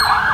you